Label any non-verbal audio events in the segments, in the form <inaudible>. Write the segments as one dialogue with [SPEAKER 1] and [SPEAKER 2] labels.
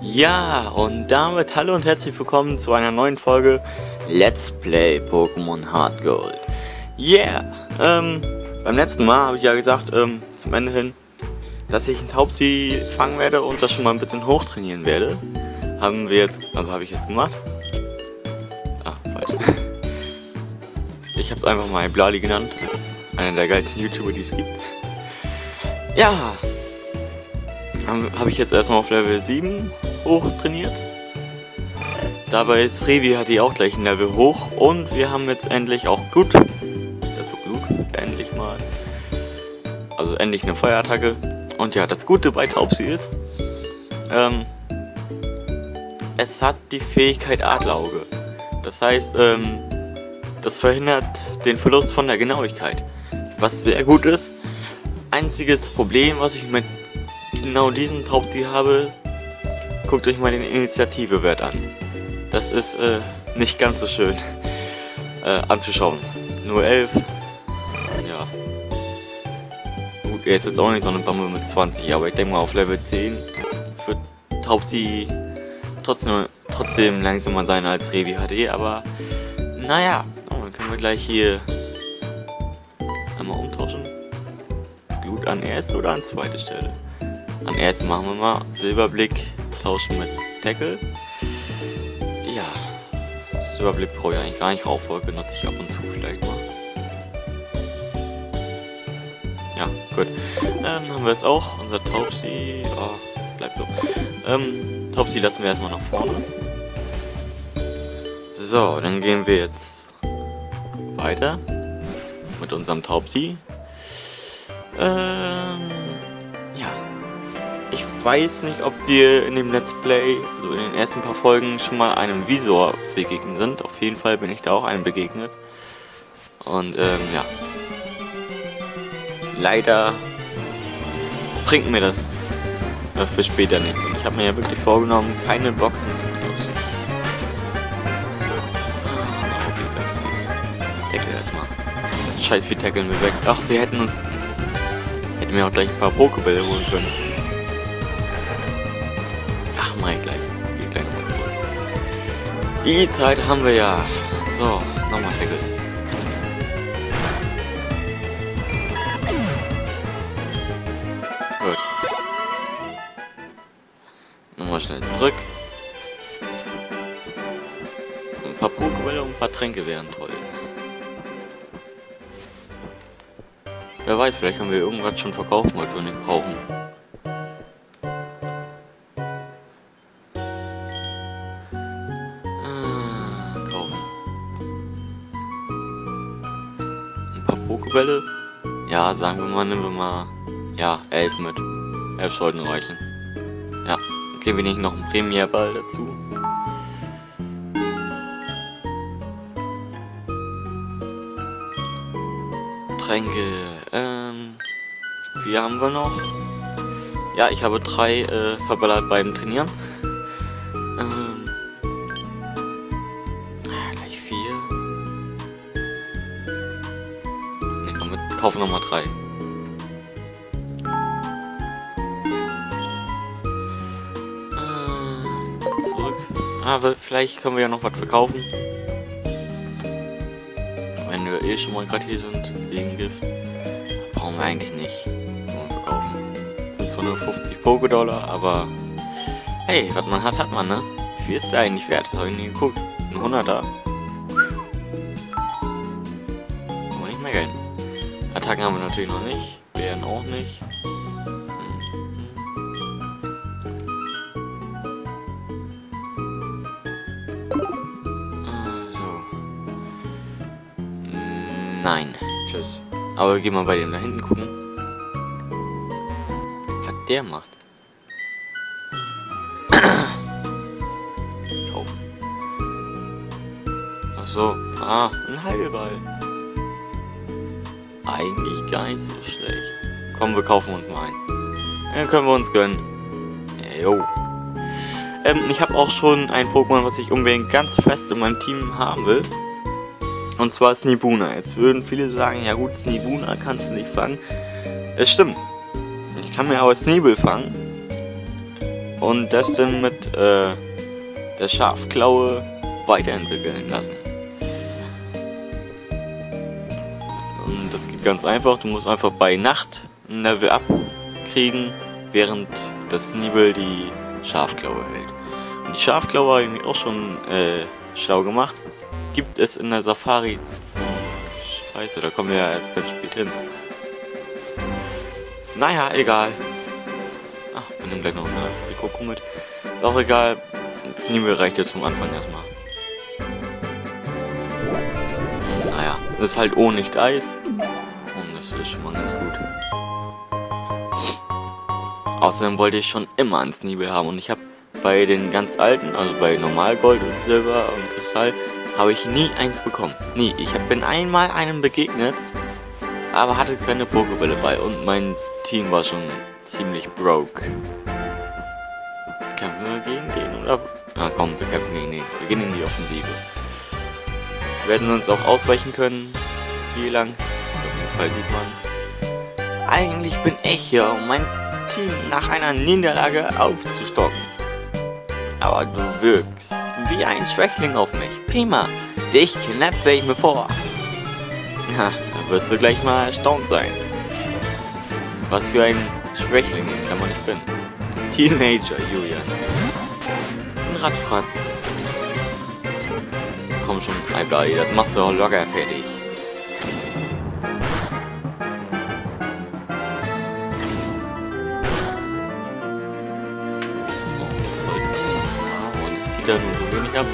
[SPEAKER 1] Ja, und damit hallo und herzlich willkommen zu einer neuen Folge Let's Play Pokémon Hard Gold. Yeah! Ähm, beim letzten Mal habe ich ja gesagt, ähm, zum Ende hin, dass ich ein Taubsi fangen werde und das schon mal ein bisschen hochtrainieren werde. Haben wir jetzt, also habe ich jetzt gemacht. Ah, falsch. Ich habe es einfach mal Blali genannt. Das ist einer der geilsten YouTuber, die es gibt. Ja, habe ich jetzt erstmal auf Level 7 hoch trainiert. Dabei ist Revi hat die auch gleich ein Level hoch und wir haben jetzt endlich auch Blut. Also Blut, endlich mal. Also endlich eine Feuerattacke. Und ja, das Gute bei Taubsi ist, ähm, es hat die Fähigkeit Adlerauge. Das heißt, ähm, das verhindert den Verlust von der Genauigkeit. Was sehr gut ist. Einziges Problem, was ich mit genau diesen Taubsi habe, guckt euch mal den Initiativewert an. Das ist äh, nicht ganz so schön äh, anzuschauen. Nur 11. Ja. Gut, er ist jetzt auch nicht so eine Bombe mit 20, aber ich denke mal auf Level 10 wird Taubsi trotzdem, trotzdem langsamer sein als Revi HD, aber naja, dann können wir gleich hier einmal umtauschen. Glut an erste oder an zweite Stelle? An erste machen wir mal Silberblick tauschen mit Deckel. Ja, das Überblick brauche ich eigentlich gar nicht rauf, benutze ich ab und zu vielleicht mal. Ja, gut. Ähm, haben wir es auch. Unser Taubsi. Oh, bleibt so. Ähm, Taubsi lassen wir erstmal nach vorne. So, dann gehen wir jetzt weiter mit unserem Taubsi. Ähm, ich weiß nicht, ob wir in dem Let's Play, also in den ersten paar Folgen, schon mal einem Visor begegnet sind. Auf jeden Fall bin ich da auch einem begegnet. Und ähm, ja. Leider bringt mir das äh, für später nichts. Und ich habe mir ja wirklich vorgenommen, keine Boxen zu benutzen. Erstmal. Scheiß, wie tackeln wir weg. Ach, wir hätten uns... Hätten wir auch gleich ein paar Pokebälle holen können mache ich gleich. Geht gleich nochmal zurück. Die Zeit haben wir ja. So, nochmal. Nochmal schnell zurück. Ein paar Pokébälle und ein paar Tränke wären toll. Wer weiß, vielleicht haben wir irgendwas schon verkauft, was wir nicht brauchen. Pokebälle? Ja, sagen wir mal, nehmen wir mal, ja, elf mit. Elf sollten reichen. Ja, kriegen wir nicht noch einen Premierball dazu. Tränke, ähm, vier haben wir noch. Ja, ich habe drei äh, verballert beim Trainieren. Ähm, kaufe nochmal drei. Äh, zurück. Aber vielleicht können wir ja noch was verkaufen. Eh schon mal gerade hier sind, wegen Gift. Brauchen wir eigentlich nicht. Nur verkaufen. Das sind zwar nur 50 Poké-Dollar, aber hey, was man hat, hat man, ne? Wie viel ist der eigentlich wert? Hab ich nie geguckt. Ein 100er. Attacken haben wir natürlich noch nicht. Bären auch nicht. Nein. Tschüss. Aber wir gehen mal bei dem da hinten gucken. Was der macht. <coughs> Kaufen. Ach so. Ah, ein Heilball eigentlich gar nicht so schlecht. Komm, wir kaufen uns mal ein. Dann können wir uns gönnen. Jo. Ähm, ich habe auch schon ein Pokémon, was ich unbedingt ganz fest in meinem Team haben will. Und zwar Snibuna. Jetzt würden viele sagen, ja gut, Snibuna kannst du nicht fangen. Es stimmt. Ich kann mir aber Sneebel fangen. Und das dann mit äh, der Schafklaue weiterentwickeln lassen. Und das geht ganz einfach. Du musst einfach bei Nacht ein Level abkriegen, während das Sneebel die Schafklaue hält. Und die Schafklaue habe ich mich auch schon äh, schlau gemacht. Gibt es in der Safari... Scheiße, da kommen wir ja erst ganz spät hin. Naja, egal. Ach, wir nehmen gleich noch eine Rikoko mit. Ist auch egal. Das Niveau reicht jetzt zum Anfang erstmal. Naja, das ist halt ohne nicht Eis. Und das ist schon mal ganz gut. Außerdem wollte ich schon immer ein Sneebel haben. Und ich habe bei den ganz alten, also bei Normalgold und Silber und Kristall, habe ich nie eins bekommen. Nie. Ich bin einmal einem begegnet, aber hatte keine Pokébälle bei. Und mein Team war schon ziemlich broke. Kämpfen wir gegen den oder? Ah komm, wir kämpfen gegen den. Wir gehen in die Offensive. Wir werden uns auch ausweichen können. Wie lang? Auf jeden Fall sieht man. Eigentlich bin ich hier, um mein Team nach einer Niederlage aufzustocken. Aber du wirkst wie ein Schwächling auf mich. Prima. Dich knappt ich mir vor. Ja, da wirst du gleich mal erstaunt sein. Was für ein Schwächling in Klammern ich bin. Teenager, Julian. Ein Radfratz. Komm schon, Eiblei, das machst du doch locker fertig. Oh, und zieht er nur so wenig ab.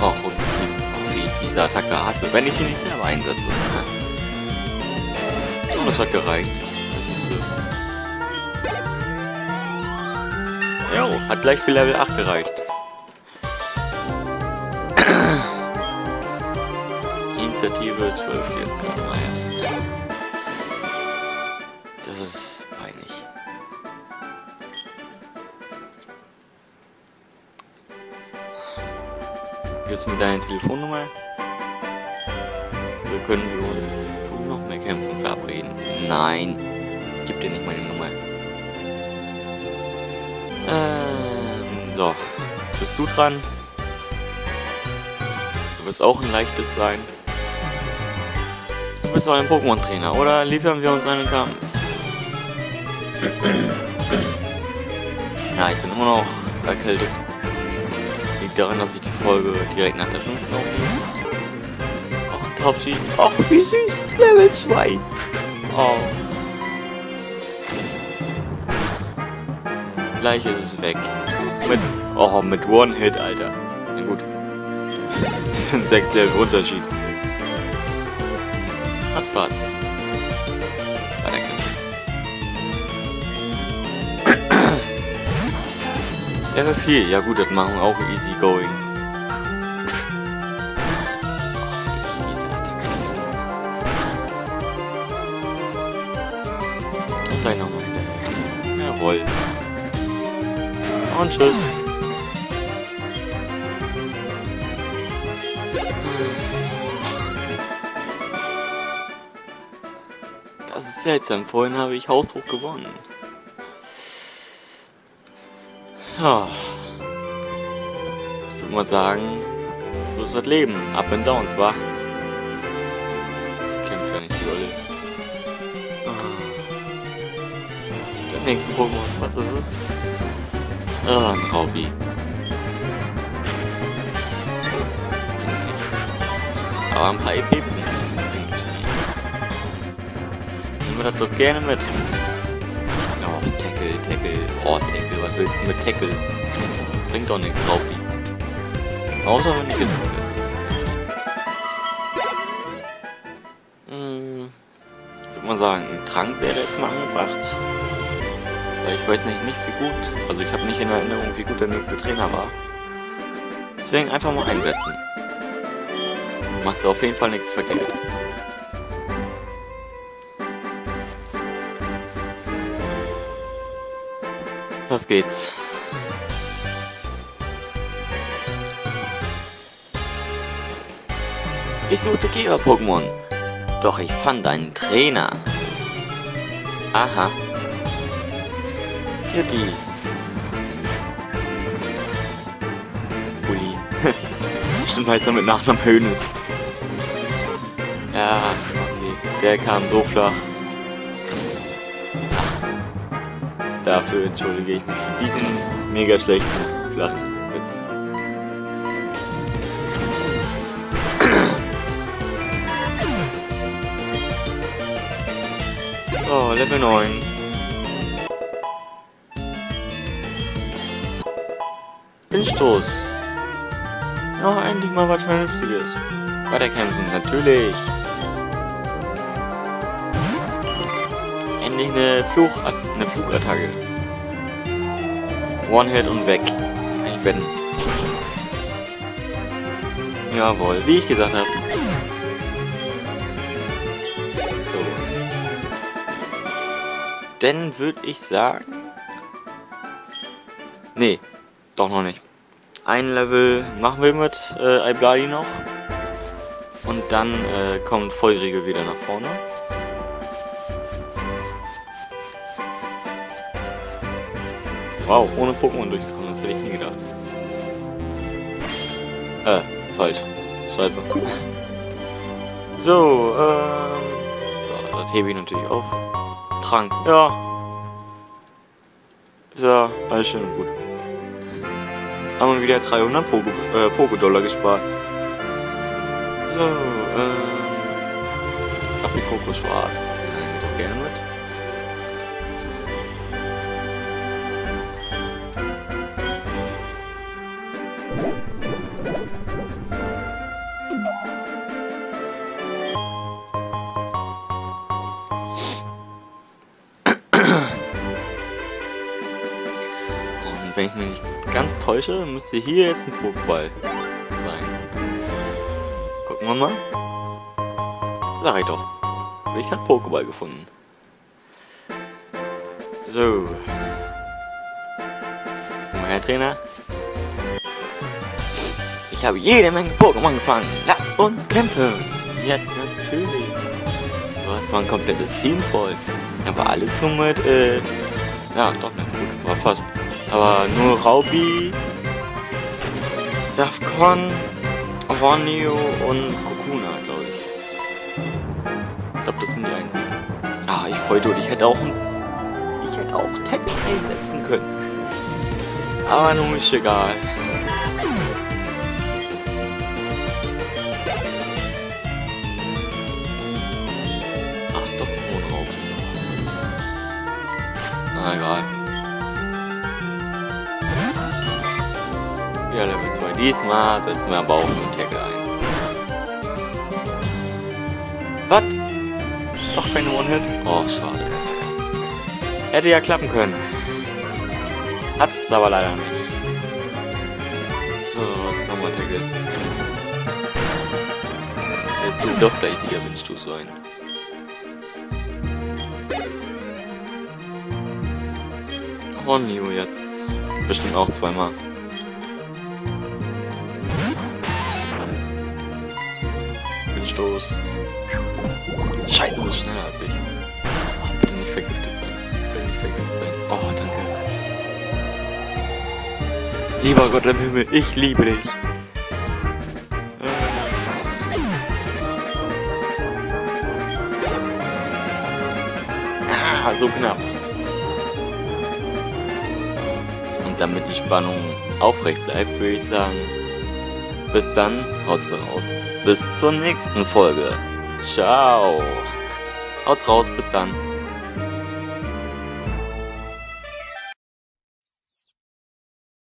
[SPEAKER 1] Och, und so oh, ich diese Attacke hasse, wenn ich sie nicht selber einsetze. So, das hat gereicht. Jo, hat gleich für Level 8 gereicht. <coughs> Initiative 12 jetzt gerade mal erst. Gibst du mir deine Telefonnummer? So können wir uns zu noch mehr Kämpfen verabreden. Nein, gib dir nicht meine Nummer. Ähm, so, jetzt bist du dran. Du wirst auch ein leichtes sein. Du bist doch ein Pokémon-Trainer, oder liefern wir uns einen Kampf? Ja, ich bin immer noch erkältet. Daran, dass ich die Folge direkt nach der 5. aufnehme. Ach, Topsy. Ach, wie süß. Level 2. Oh. Gleich ist es weg. Mit, oh, mit One-Hit, Alter. Na gut. Das <laughs> sind 6 Level Unterschied. Hat Level 4, ja gut, das machen wir auch easy going. Und gleich nochmal hinterher. Jawohl. Und tschüss. Das ist seltsam. Vorhin habe ich haushoch gewonnen. Ja. Ich würde mal sagen, so ist das Leben. Up and Downs, wa? Kämpft ja nicht die Olle. Ah. Der nächste Pokémon, was ist es? Ah, ein. Nichts. Aber ein paar EP-Punkte bringen zu mir. Nehmen wir das doch gerne mit. Willst mit Tackle? Bringt doch nichts, Raupi. Außer wenn ich jetzt. Hm, würde mal sagen, ein Trank wäre jetzt mal angebracht. Weil ich weiß nicht, nicht wie gut. Also ich habe nicht in Erinnerung, wie gut der nächste Trainer war. Deswegen einfach mal einsetzen. Du machst auf jeden Fall nichts verkehrt. Los geht's. Ich suchte Geber-Pokémon. Doch ich fand einen Trainer. Aha. Hier die. Uli. Bestimmt heißt er mit Nachnamen Hönes. Ja, okay. Der kam so flach. Dafür entschuldige ich mich für diesen mega schlechten flachen Witz. <clears throat> Oh, Level 9. Windstoß. Noch endlich mal was Vernünftiges. Weiterkämpfen, natürlich. Endlich eine, Fluch eine Flugattacke. One-Hit und weg. Ich wetten. Jawohl, wie ich gesagt habe. So. Dann würde ich sagen... Nee, doch noch nicht. Ein Level machen wir mit äh, Ibladi noch. Und dann äh, kommt Feurige wieder nach vorne. Wow, ohne Pokémon durchgekommen, das hätte ich nie gedacht. Äh, falsch. Scheiße. So, ähm... So, da hebe ich natürlich auf. Trank, ja. Ist ja alles schön und gut. Haben wir wieder 300 Poké-Dollar äh, gespart. So, ähm... Aprikoko schwarz. Ja, ich doch gerne mit. Wenn ich mich nicht ganz täusche, müsste hier jetzt ein Pokéball sein. Gucken wir mal. Sag ich doch. Ich habe Pokéball gefunden. So. Komm mal her, Trainer. Ich habe jede Menge Pokémon gefangen. Lass uns kämpfen. Ja, natürlich. Du hast zwar ein komplettes Team voll. Aber alles nur mit, äh... Ja, doch, ne, gut, war fast. Aber nur Raubi, Safcon, Horneo und Kokuna, glaube ich. Ich glaube, das sind die einzigen. Ah, ich voll tot. Ich hätte auch. Ich hätte auch Tech einsetzen können. Aber nun ist egal. Ach doch, ohne Raubi. Na egal. Ja, Level 2. Diesmal setzen wir aber auch einen Tackle ein. Was? Doch keine One-Hit? Oh, schade. Hätte ja klappen können. Hat es aber leider nicht. So, nochmal Tackle. Jetzt will doch gleich wieder Windstoß sein. Oh, Neo jetzt. Bestimmt auch zweimal. Stoß. Scheiße, das ist schneller als ich. Oh, bitte nicht vergiftet sein. Bitte nicht vergiftet sein. Oh, danke. Lieber Gott im Himmel, ich liebe dich. Ah, so knapp. Und damit die Spannung aufrecht bleibt, würde ich sagen, bis dann, haut's raus. Bis zur nächsten Folge. Ciao. Haut's raus, bis dann.